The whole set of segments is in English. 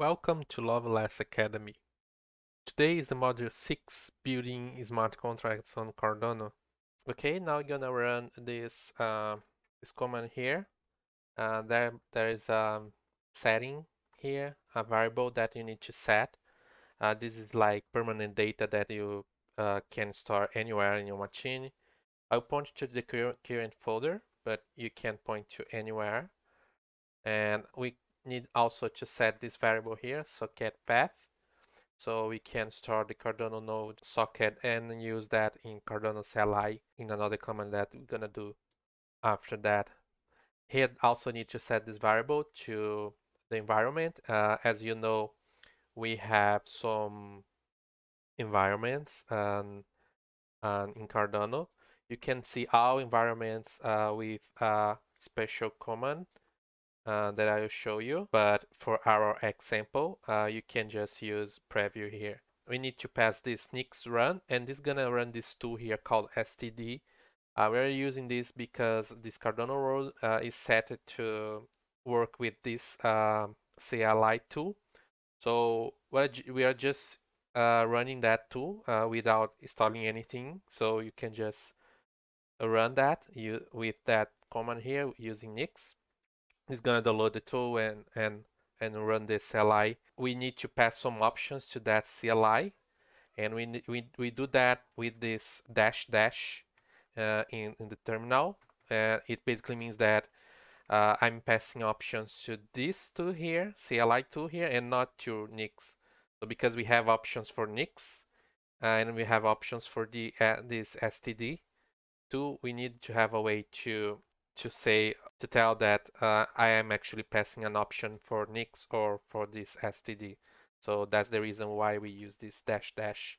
Welcome to Lovelace Academy. Today is the module 6, Building Smart Contracts on Cardano. Okay, now I'm gonna run this, uh, this command here. Uh, there, there is a setting here, a variable that you need to set. Uh, this is like permanent data that you uh, can store anywhere in your machine. I'll point to the current folder, but you can point to anywhere. And we need also to set this variable here, socket path. So we can store the Cardano node socket and use that in Cardano CLI in another command that we're gonna do after that. Here also need to set this variable to the environment. Uh, as you know, we have some environments um, um, in Cardano. You can see all environments uh, with a special command uh, that I will show you. But for our example, uh, you can just use preview here. We need to pass this Nix run, and this is gonna run this tool here called STD. Uh, we're using this because this Cardano world uh, is set to work with this um, CLI tool. So we are just uh, running that tool without installing anything. So you can just run that you, with that command here using Nix is going to download the tool and, and, and run the CLI. We need to pass some options to that CLI. And we, we, we do that with this dash dash uh, in, in the terminal. Uh, it basically means that uh, I'm passing options to this tool here, CLI tool here, and not to Nix. So because we have options for Nix, uh, and we have options for the uh, this STD tool, we need to have a way to to say to tell that uh, I am actually passing an option for Nix or for this STD. So that's the reason why we use this dash dash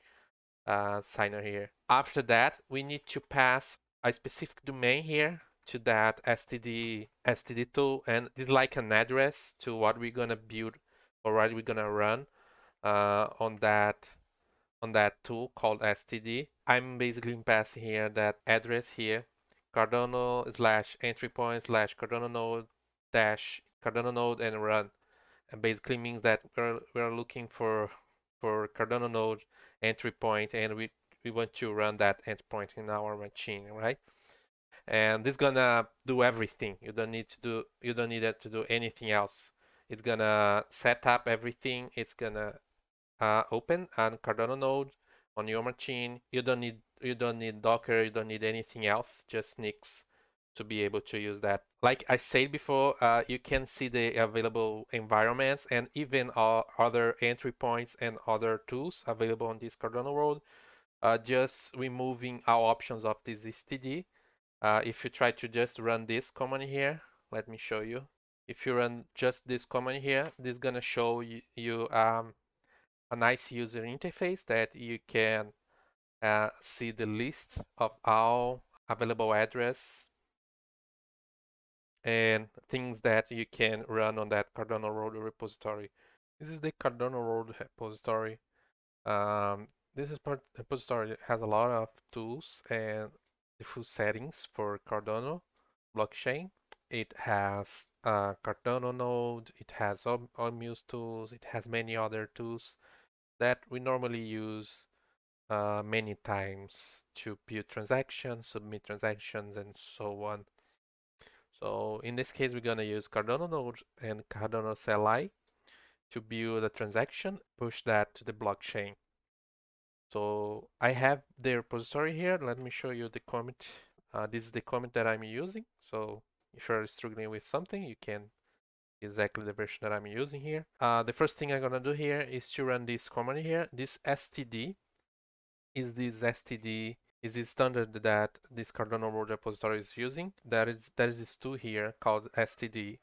uh, signer here. After that, we need to pass a specific domain here to that STD STD tool, and it's like an address to what we're gonna build or what we're gonna run uh, on that on that tool called STD. I'm basically passing here that address here Cardano slash entry point slash Cardano node dash Cardano node and run. And basically means that we're, we're looking for for Cardano node entry point and we, we want to run that endpoint in our machine, right? And this gonna do everything. You don't need to do you don't need it to do anything else. It's gonna set up everything. It's gonna uh, open a Cardano node on your machine. You don't need you don't need Docker, you don't need anything else, just Nix to be able to use that. Like I said before, uh, you can see the available environments and even uh, other entry points and other tools available on this Cardano world. Uh, just removing our options of this STD. Uh, if you try to just run this command here, let me show you. If you run just this command here, this is gonna show you, you um, a nice user interface that you can uh, see the list of all available address and things that you can run on that Cardano World repository. This is the Cardano World repository. Um, this is part repository has a lot of tools and the full settings for Cardano blockchain. It has a Cardano node, it has Ogmios tools, it has many other tools that we normally use uh, many times to build transactions, submit transactions, and so on. So in this case, we're going to use Cardano node and Cardano CLI to build a transaction, push that to the blockchain. So I have the repository here. Let me show you the commit. Uh, this is the commit that I'm using. So if you're struggling with something, you can exactly the version that I'm using here. Uh, the first thing I'm gonna do here is to run this command here. This std is this std is the standard that this Cardano world repository is using. There is there is this tool here called std,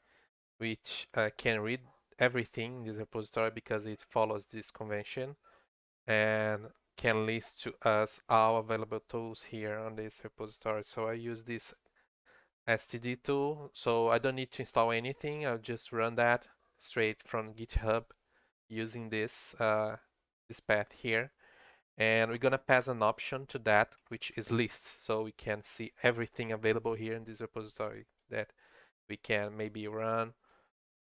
which uh, can read everything in this repository because it follows this convention and can list to us all available tools here on this repository. So I use this std tool so I don't need to install anything I'll just run that straight from github using this uh, this path here and we're gonna pass an option to that which is list so we can see everything available here in this repository that we can maybe run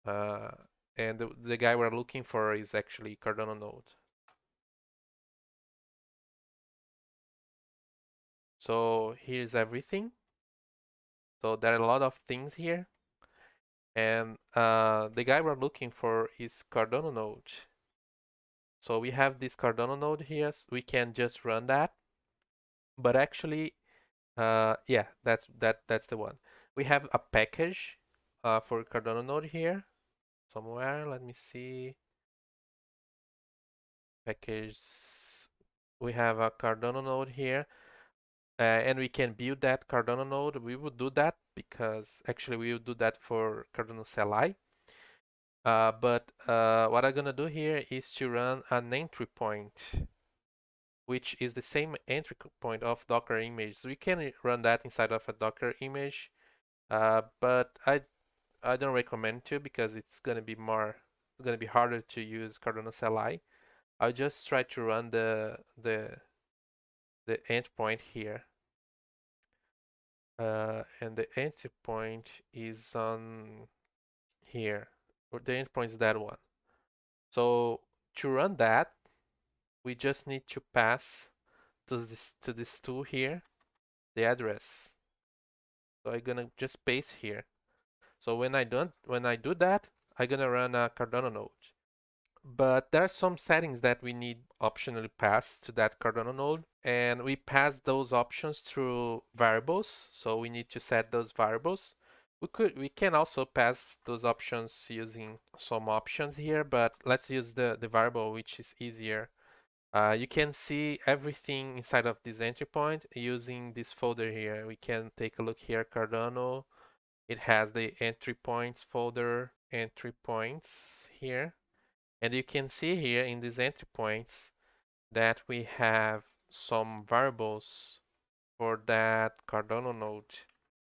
uh, and the, the guy we're looking for is actually Cardano node. So here's everything. So there are a lot of things here. And uh, the guy we're looking for is Cardano node. So we have this Cardano node here. So we can just run that. But actually, uh, yeah, that's that that's the one. We have a package uh, for Cardano node here somewhere. Let me see. Package. We have a Cardano node here. Uh, and we can build that Cardano node. We would do that because actually we will do that for Cardano CLI. Uh, but uh, what I'm gonna do here is to run an entry point, which is the same entry point of Docker image. So we can run that inside of a Docker image, uh, but I I don't recommend to because it's gonna be more it's gonna be harder to use Cardano CLI. I'll just try to run the the the endpoint here. Uh, and the entry point is on here. Or the endpoint is that one. So to run that, we just need to pass to this to this tool here the address. So I'm gonna just paste here. So when I don't when I do that, I'm gonna run a Cardano node but there are some settings that we need optionally pass to that Cardano node and we pass those options through variables so we need to set those variables we could we can also pass those options using some options here but let's use the the variable which is easier. Uh, you can see everything inside of this entry point using this folder here. We can take a look here Cardano. It has the entry points folder entry points here. And you can see here in these entry points that we have some variables for that Cardano node.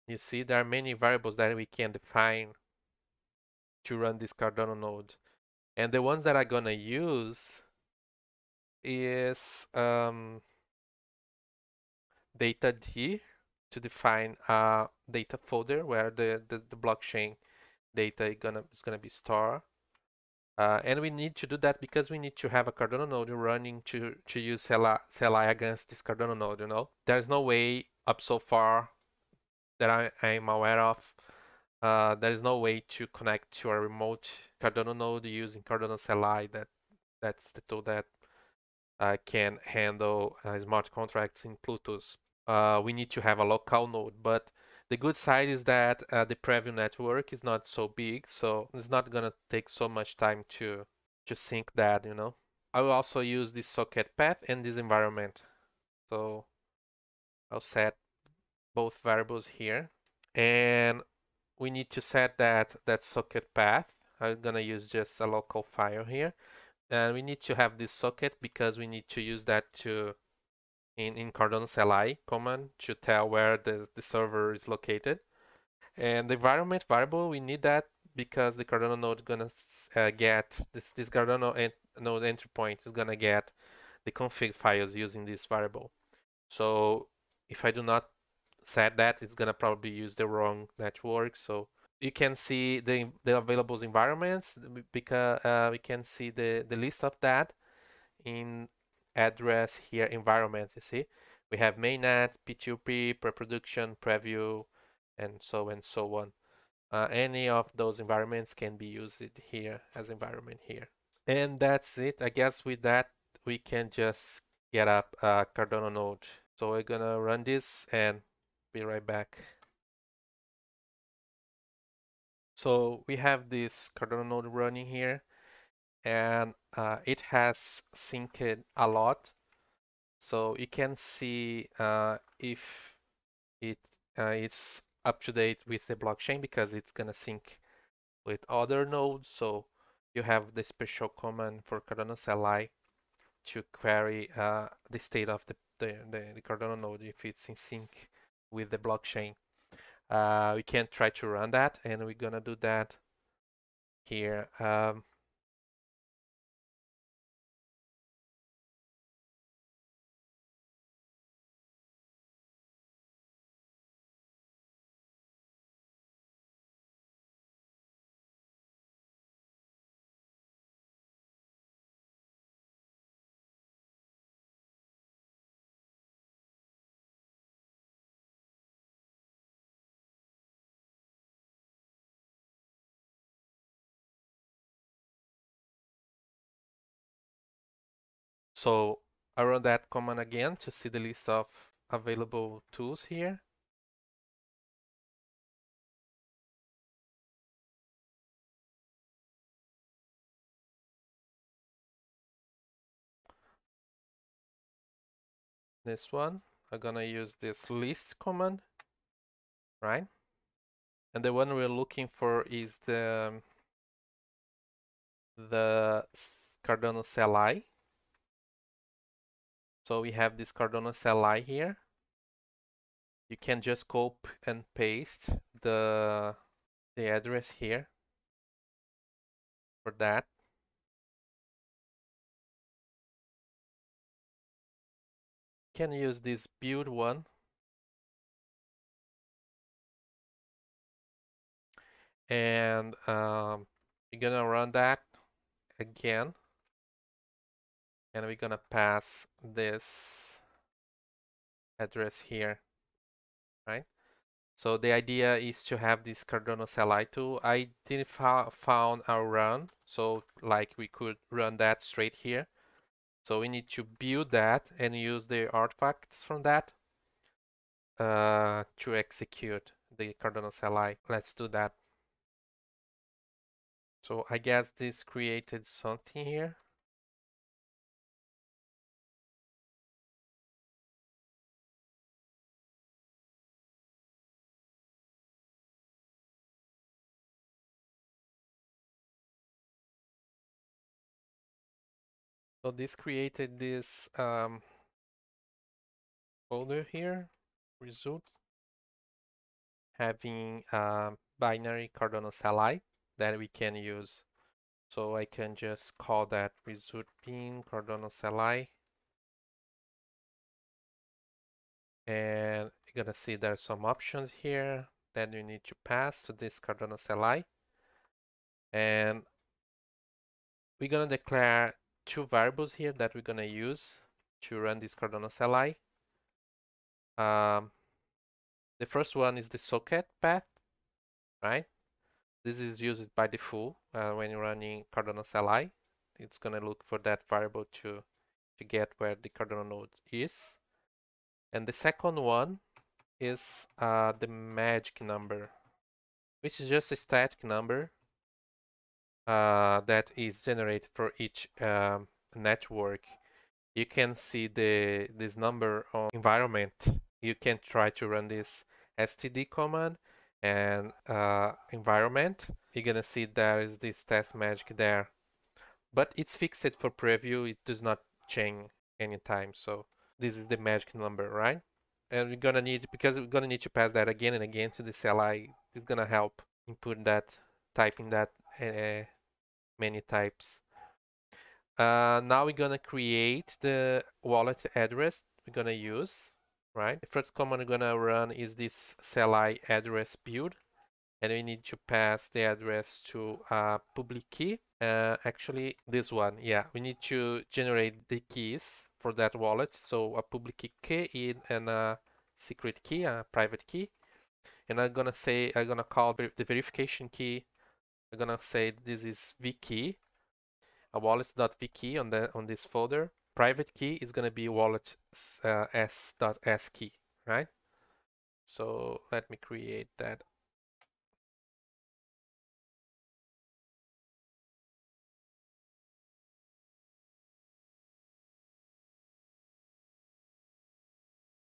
You see there are many variables that we can define to run this Cardano node. And the ones that I'm gonna use is um, data D to define a data folder where the, the, the blockchain data is gonna, is gonna be stored. Uh, and we need to do that because we need to have a Cardano node running to, to use CLI, CLI against this Cardano node, you know? There's no way up so far that I, I'm aware of. Uh, there is no way to connect to a remote Cardano node using Cardano CLI. That that's the tool that uh, can handle uh, smart contracts in Plutus. Uh, we need to have a local node, but the good side is that uh, the preview network is not so big, so it's not gonna take so much time to to sync that, you know. I will also use this socket path and this environment. So I'll set both variables here. And we need to set that, that socket path. I'm gonna use just a local file here. And we need to have this socket because we need to use that to in, in Cardano CLI command to tell where the, the server is located. And the environment variable, we need that because the Cardano node gonna uh, get this this Cardano ent node entry point is gonna get the config files using this variable. So if I do not set that, it's gonna probably use the wrong network. So you can see the the available environments because uh, we can see the the list of that in address here environments, you see. We have mainnet, P2P, pre-production, preview, and so and so on. Uh, any of those environments can be used here as environment here. And that's it. I guess with that, we can just get up a Cardano node. So we're gonna run this and be right back. So we have this Cardano node running here and uh, it has synced a lot. So you can see uh, if it uh, it's up to date with the blockchain because it's gonna sync with other nodes. So you have the special command for Cardano CLI to query uh, the state of the, the, the, the, Cardano node if it's in sync with the blockchain. Uh, we can try to run that and we're gonna do that here. Um, So I run that command again to see the list of available tools here. This one, I'm gonna use this list command, right? And the one we're looking for is the the Cardano CLI. So we have this Cardano CLI here. You can just copy and paste the the address here for that. can use this build one and um, we're gonna run that again and we're gonna pass this address here right so the idea is to have this Cardano CLI tool I didn't found our run so like we could run that straight here so we need to build that and use the artifacts from that uh, to execute the Cardano CLI. Let's do that. So I guess this created something here. So this created this um, folder here, result, having a binary Cardano CLI that we can use. So I can just call that result bin Cardano CLI. And you're gonna see there's some options here that you need to pass to this Cardano CLI. And we're gonna declare two variables here that we're going to use to run this Cardano CLI. Um, the first one is the socket path, right? This is used by default uh, when you're running Cardano CLI. It's going to look for that variable to, to get where the Cardano node is. And the second one is uh, the magic number, which is just a static number uh, that is generated for each um, network. You can see the this number on environment. You can try to run this std command and uh, environment. You're gonna see there is this test magic there, but it's fixed for preview. It does not change anytime. So this is the magic number, right? And we're gonna need because we're gonna need to pass that again and again to the CLI. It's gonna help input that, typing that uh, many types. Uh, now we're gonna create the wallet address we're gonna use, right? The first command we're gonna run is this CLI address build, and we need to pass the address to a public key. Uh, actually, this one, yeah, we need to generate the keys for that wallet. So a public key and a secret key, a private key. And I'm gonna say, I'm gonna call the verification key we're gonna say this is vkey, a wallet.vkey on the on this folder. Private key is gonna be wallet uh, s.s key, right? So let me create that